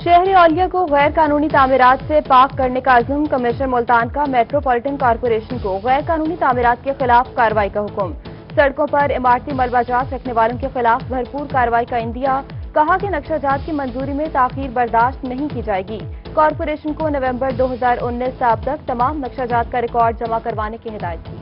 शहर औलिया को गैर कानूनी तामीरात से पाक करने का अजम कमिश्नर मुल्तान का मेट्रोपॉलिटन कॉरपोरेशन को गैर कानूनी तामीरात के खिलाफ कार्रवाई का हुक्म। सड़कों पर इमारती मलबाजात रखने वालों के खिलाफ भरपूर कार्रवाई का इंदिया कहा कि नक्शाजात की मंजूरी में ताखीर बर्दाश्त नहीं की जाएगी। कॉरपोरेशन को नवंबर 2019 से अब तक तमाम नक्शाजात का रिकॉर्ड जमा करवाने की हिदायत की।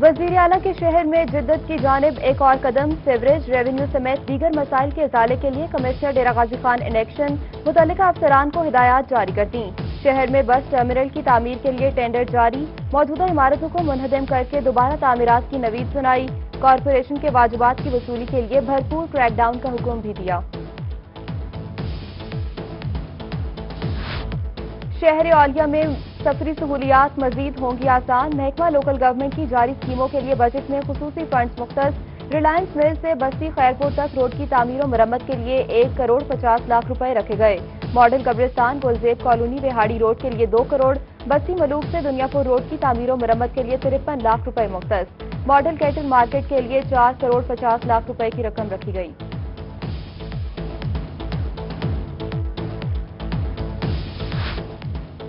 वज़ीर अला के शहर में जिद्दत की जानब एक और कदम सेवरेज रेवेन्यू समेत दीगर मसाइल के इजाले के लिए कमिश्नर डेरा गाजी खान इनेक्शन मुतल अफसरान को हिदायत जारी कर दी। शहर में बस टर्मिनल की तमीर के लिए टेंडर जारी, मौजूदा इमारतों को मुनहदम करके दोबारा तामीरात की नवीद सुनाई कॉरपोरेशन के वाजबात की वसूली के लिए भरपूर क्रैकडाउन का हुक्म भी दिया। शहर औलिया में सफरी सहूलियात मजीद होंगी आसान। महकमा लोकल गवर्नमेंट की जारी स्कीमों के लिए बजट में खसूसी फंड मुख्त रिलायंस मिल से बस्ती खैरपुर तक रोड की तामीर मरम्मत के लिए एक करोड़ पचास लाख रुपए रखे गए। मॉडल कब्रिस्तान, गुलजेब कॉलोनी, रेहाड़ी रोड के लिए दो करोड़। बस्ती मलूक से दुनियापुर रोड की तामीर मरम्मत के लिए तिरपन लाख रुपए मुख्त मॉडल कैटल मार्केट के लिए चार करोड़ पचास लाख रुपए की रकम रखी गई।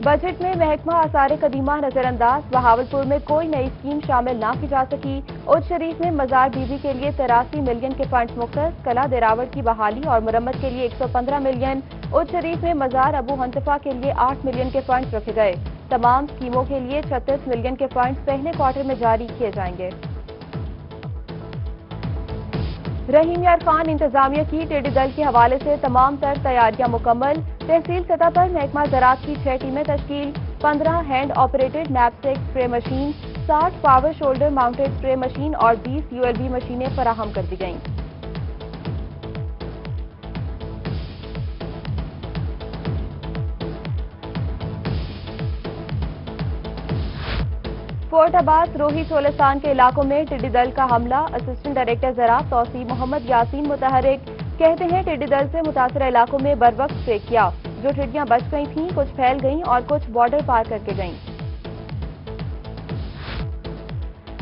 बजट में महकमा आसार कदीमा नजरअंदाज, बहावलपुर में कोई नई स्कीम शामिल ना की जा सकी उज शरीफ में मजार बीबी के लिए तिरासी मिलियन के फंड मुख्त कला देरावट की बहाली और मरम्मत के लिए 115 मिलियन उज शरीफ में मजार अबू हंतफा के लिए 8 मिलियन के फंड रखे गए। तमाम स्कीमों के लिए 36 मिलियन के फंड पहले क्वार्टर में जारी किए जाएँगे। रहीम अरफान इंतजामिया की टेडी दल के हवाले से तमाम तर तैयारियाँ मुकम्मल। तहसील सतह पर महकमा ज़रात की छह टीमें तश्कील। पंद्रह hand operated knapsack spray machine साठ power shoulder mounted spray machine और बीस यूएलबी मशीनें फराहम कर दी गईं। फोर्ट अब्बास रोही चोलस्तान के इलाकों में टिड्डी दल का हमला। असिस्टेंट डायरेक्टर जराब तोसी मोहम्मद यासीन मुतहरिक। कहते हैं टिड्डी दल से मुतासर इलाकों में बर वक्त स्प्रे किया। जो टिड्डियाँ बच गई थीं, कुछ फैल गईं और कुछ बॉर्डर पार करके गईं।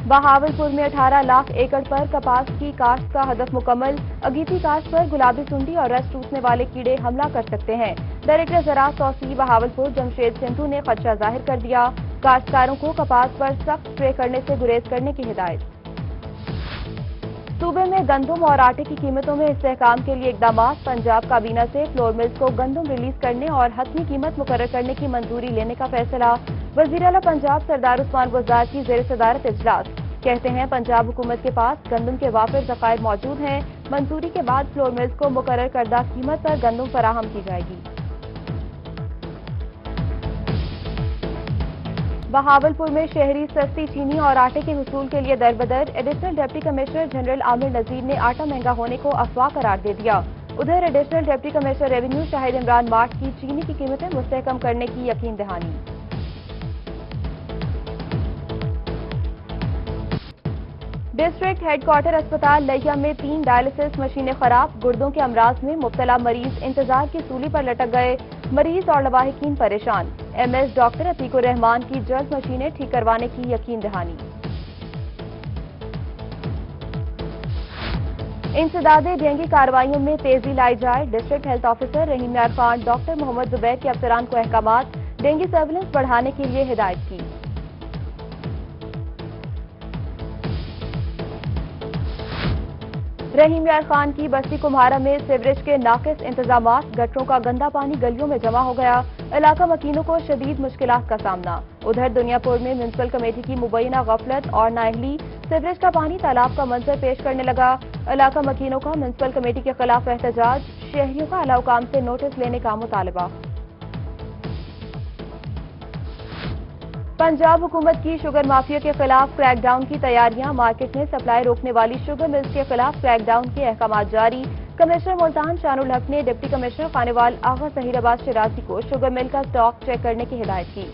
बहावलपुर में 18 लाख एकड़ पर कपास की काश्त का हदफ मुकम्मल। अगीती काश्त पर गुलाबी सुंडी और रस टूटने वाले कीड़े हमला कर सकते हैं। डायरेक्टर जरात तोसी बहावलपुर, जमशेद सिंधु ने खदशा ज़ाहिर कर दिया। काश्तकारों को कपास पर सख्त स्प्रे करने से गुरेज करने की हिदायत। सूबे में गंदम और आटे की कीमतों में इस्तेकाम के लिए इकदाम पंजाब काबीना से फ्लोर मिल्स को गंदम रिलीज़ करने और हतमी कीमत मुकर करने की मंजूरी लेने का फैसला। वज़ीर अला पंजाब सरदार उस्मान गुजार की जेर सदारत इजलास। कहते हैं, पंजाब हुकूमत के पास गंदम के वाफिर जखायर मौजूद हैं। मंजूरी के बाद फ्लोर मिल्स को मुकर करदा कीमत पर गंदम फराहम की जाएगी। बहावलपुर में शहरी सस्ती चीनी और आटे के हसूल के लिए दरबदर। Additional deputy commissioner general Amir Nazir ने आटा महँगा होने को अफवाह करार दे दिया। उधर additional deputy commissioner revenue Shahid Imran mart की चीनी की कीमतें मुस्तकम करने की यकीन दहानी। डिस्ट्रिक्ट हेडक्वार्टर अस्पताल लैया में तीन डायलिसिस मशीनें खराब। गुर्दों के अमराज में मुबतला मरीज़। इंतज़ार की सूली पर लटक गए। मरीज़ और लवाहिकीन परेशान। एमएस डॉक्टर अतीकुर रहमान की जल्द मशीनें ठीक करवाने की यकीन दहानी। इंसदादे डेंगी कार्रवाइयों में तेज़ी लाई जाए। डिस्ट्रिक्ट हेल्थ ऑफिसर रहीम यार खान डॉक्टर मोहम्मद जुबैर के अफसरान को अहकाम डेंगू सर्विलेंस बढ़ाने के लिए हिदायत की। रहीम यार खान की बस्ती कुम्हारा में सीवरेज के नाकिस इंतज़ाम गटरों का गंदा पानी गलियों में जमा हो गया। इलाका मकीनों को शदीद मुश्किल का सामना। उधर दुनियापुर में म्यूनसिपल कमेटी की मुबैना गफलत और नाहली सीवरेज का पानी तालाब का मंजर पेश करने लगा। इलाका मकीनों का म्यूनसिपल कमेटी के खिलाफ एहतजाज, शहरियों का अलाव काम से नोटिस लेने का मुतालबा। पंजाब हुकूमत की शुगर माफिया के खिलाफ क्रैकडाउन की तैयारियाँ, मार्केट में सप्लाई रोकने वाली शुगर मिल्स के खिलाफ क्रैकडाउन के अहकाम जारी। कमिश्नर मुल्तान शानुल हक ने डिप्टी कमिश्नर खानेवाल आगा सहीराबाद शराजी को शुगर मिल का स्टॉक चेक करने की हिदायत की।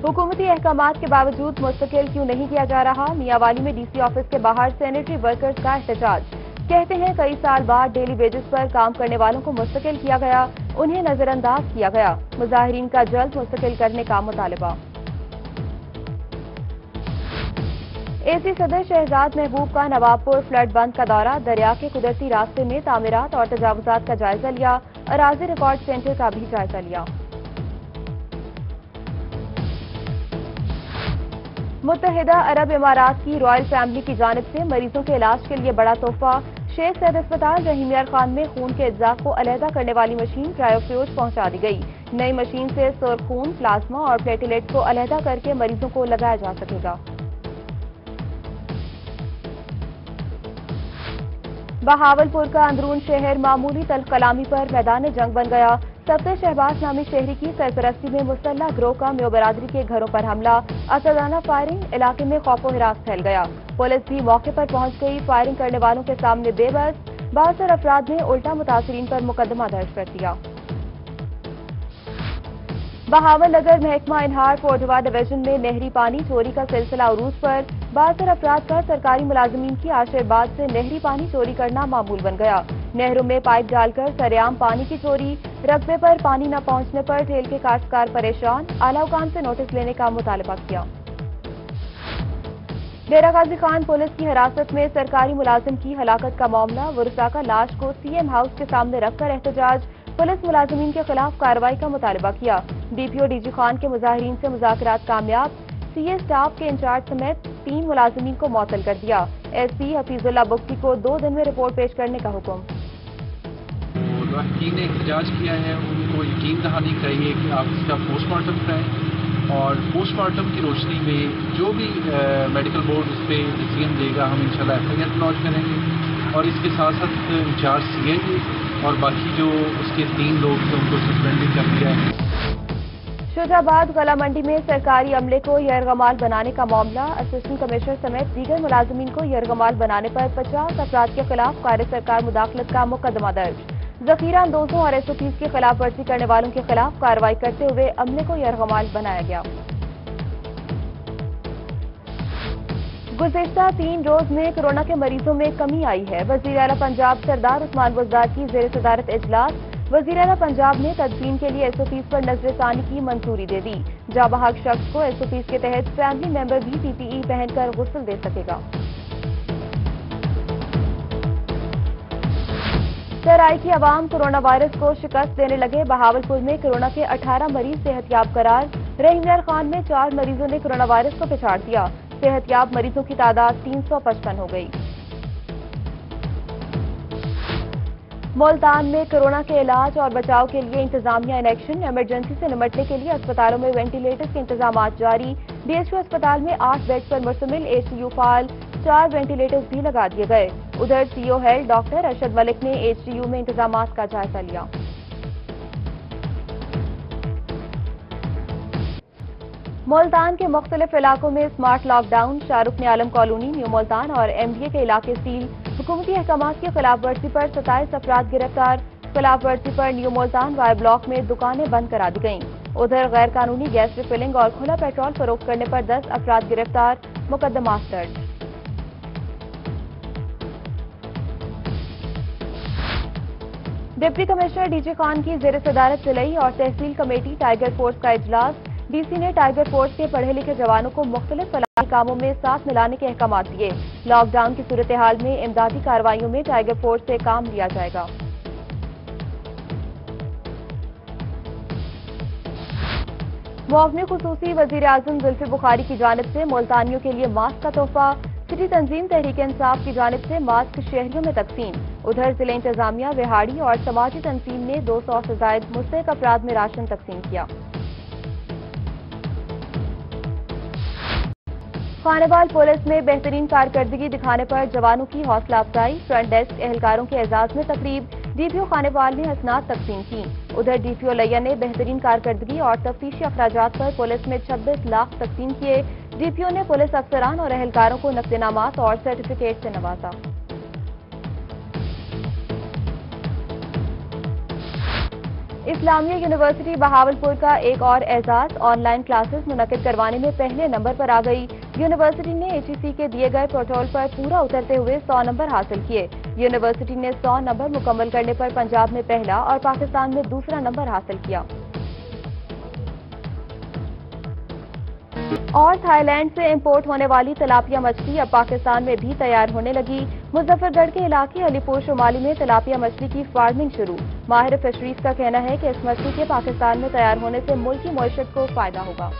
हुकूमती अहकाम के बावजूद मुस्तकिल क्यों नहीं किया जा रहा? मियावाली में डीसी ऑफ़िस के बाहर सैनिटरी वर्कर्स का एहतजाज। कहते हैं, कई साल बाद डेली बेसिस पर काम करने वालों को मुस्तकिल किया गया। उन्हें नजरअंदाज किया गया। मुजाहरीन का जल्द मुस्तकिल करने का मुतालबा। एसी सदर शहजाद महबूब का नवाबपुर फ्लड बंद का दौरा। दरिया के कुदरती रास्ते में तामीरात और तजावजात का जायजा लिया अराजी रिकॉर्ड सेंटर का भी जायजा लिया। मुतहदा अरब इमारात की रॉयल फैमिली की जानब से मरीजों के इलाज के लिए बड़ा तोहफा। शेख सैद अस्पताल रहीमियार खान में खून के अज्जा को अलहदा करने वाली मशीन क्रायोफ्यूज पहुँचा दी गई। नई मशीन से सर खून प्लाज्मा और प्लेटलेट को अलहदा करके मरीजों को लगाया जा सकेगा। बहावलपुर का अंदरून शहर मामूली तल कलामी पर मैदान जंग बन गया। सबसे शहबाज नामी शहरी की सरपरस्ती में मुसल्ला ग्रोह का म्यो बरादरी के घरों पर हमला, असदाना फायरिंग इलाके में खौफो हिरास फैल गया। पुलिस भी मौके पर पहुँच गई फायरिंग करने वालों के सामने बेबस। बहत्तर अफराद ने उल्टा मुतासरीन पर मुकदमा दर्ज कर दिया। बहावल नगर महकमा इनहार कोटवा डिवीज़न में नहरी पानी चोरी का सिलसिला अरूज पर बहत्तर अफराद का सरकारी मुलाजमीन की आशीर्वाद से नहरी पानी चोरी करना मामूल बन गया। नहरों में पाइप डालकर सरेआम पानी की चोरी रकबे पर पानी न पहुँचने पर ठेल के काश्तकार परेशान। आला आलाउकान से नोटिस लेने का मुतालबा किया। डेरा गाजी खान पुलिस की हिरासत में सरकारी मुलाजिम की हलाकत का मामला। वरसा का लाश को सीएम हाउस के सामने रखकर एहतजाज पुलिस मुलाजमीन के खिलाफ कार्रवाई का मुतालबा किया। डीपीओ डीजी खान के मुजाहरीन से मुजाकरात कामयाब। सीए स्टाफ के इंचार्ज समेत तीन मुलाजमीन को मअतल कर दिया। एसपी हफीजुल्ला बुख्ती को दो दिन में रिपोर्ट पेश करने का हुक्म। वकील ने एहतजाज किया है उनको यकीन दहानी चाहिए कि आप इसका पोस्टमार्टम कराएँ और पोस्टमार्टम की रोशनी में जो भी आ, मेडिकल बोर्ड उस पर डिसीज़न देगा हम इंशाल्लाह एफ़ आई लॉन्च करेंगे। और इसके साथ साथ इंचार्ज सी और बाकी जो उसके तीन लोग थे उनको सस्पेंड भी कर दिया है। शुजाबाद गला मंडी में सरकारी अमले को यरगमाल बनाने का मामला। असिस्टेंट कमिश्नर समेत दीगर मुलाजमीन को यरगमाल बनाने पर पचास अफराद के खिलाफ कार्य सरकार मुदाखलत का मुकदमा दर्ज। जखीरा अंदोजों और एसओपीज की खिलाफ वर्जी करने वालों के खिलाफ कार्रवाई करते हुए अमले को यरगमाल बनाया गया। गुजशत तीन रोज में कोरोना के मरीजों में कमी आई है। वज़ीर अला पंजाब सरदार उस्मान बुजदार की जेर सदारत इजलास। वज़ीर अला पंजाब ने तदफीन के लिए एसओपीज पर नजरसानी की मंजूरी दे दी। जाबहाक शख्स को एसओपीज के तहत फैमिली मेंबर भी पीपीई पहनकर गुस्ल दे सकेगा। सराय की आवाम कोरोना वायरस को शिकस्त देने लगे। बहावलपुर में कोरोना के 18 मरीज़ सेहतियाब करार। रहीमयार खान में चार मरीजों ने कोरोना वायरस को पिछाड़ दिया। सेहतियाब मरीजों की तादाद तीन सौ पचपन हो गई। मुल्तान में कोरोना के इलाज और बचाव के लिए इंतजामिया इन एक्शन। इमरजेंसी से निपटने के लिए अस्पतालों में वेंटिलेटर्स के इंतज़ाम जारी। डीएचयू अस्पताल में आठ बेड पर मुश्तमिल। एचडीयू फाल चार वेंटिलेटर्स भी लगा दिए गए। उधर CO health doctor Arshad Malik ने एचडीयू में इंतज़ाम का जायजा लिया। मुल्तान के मुख्तलिफ़ इलाकों में स्मार्ट लॉकडाउन, शाहरुख ने आलम कॉलोनी, न्यू मुल्तान और एमडीए के इलाके सील। हुकूमती अहकाम की खिलाफ वर्जी पर सताईस अफराद गिरफ़्तार। खिलाफ वर्जी पर न्यू मुल्तान वाई ब्लॉक में दुकानें बंद करा दी गईं। उधर गैर कानूनी गैस रिफिलिंग और खुला पेट्रोल फरोख्त करने पर दस अफराद गिरफ़्तार, मुकदमा दर्ज। डिप्टी कमिश्नर डीजे खान की जेर सदारत सिलई और तहसील कमेटी टाइगर फोर्स का इजलास। डीसी ने टाइगर फोर्स के पढ़े लिखे जवानों को मुख्तलिफ़ फलाही कामों में साथ मिलाने के अहकाम दिए। लॉकडाउन की सूरत हाल में इमदादी कार्रवाइयों में टाइगर फोर्स से काम लिया जाएगा। मुआवने खसूसी वज़ीर आज़म जुल्फी बुखारी की जानब से मुल्तानियों के लिए मास्क का तोहफा। सिटी तंजीम तहरीक इंसाफ की जानब से मास्क शहरियों में तकसीम। उधर ज़िले इंतजामिया, विहाड़ी और समाजी तंजीम ने दो सौ से जायद मुस्तक अफराद में राशन तकसीम किया। खानेवाल पुलिस में बेहतरीन कारकर्दगी दिखाने पर जवानों की हौसला अफजाई। फ्रंट डेस्क एहलकारों के एजाज में तकरीब। डीपीओ खानेवाल ने हसनात तकसीम की। उधर डीपीओ लैया ने बेहतरीन कारकर्दगी और तफ्तीशी अखराज पर पुलिस में छब्बीस लाख तकसीम किए। डीपीओ ने पुलिस अफसरान और अहलकारों को नकदनामात और सर्टिफिकेट से नवाजा। इस्लामिया यूनिवर्सिटी बहावलपुर का एक और एजाज ऑनलाइन क्लासेस मुनद करवाने में पहले नंबर पर आ गई। यूनिवर्सिटी ने एचईसी के दिए गए प्रोटोल पर पूरा उतरते हुए 100 नंबर हासिल किए। यूनिवर्सिटी ने 100 नंबर मुकम्मल करने पर पंजाब में पहला और पाकिस्तान में दूसरा नंबर हासिल किया। और थाईलैंड से इंपोर्ट होने वाली तलापिया मछली अब पाकिस्तान में भी तैयार होने लगी। मुजफ्फरगढ़ के इलाके अलीपुर शुमाली में तलापिया मछली की फ़ार्मिंग शुरू। माहिर फिशरीज का कहना है कि इस मछली के पाकिस्तान में तैयार होने से मुल्की मीशत को फ़ायदा होगा।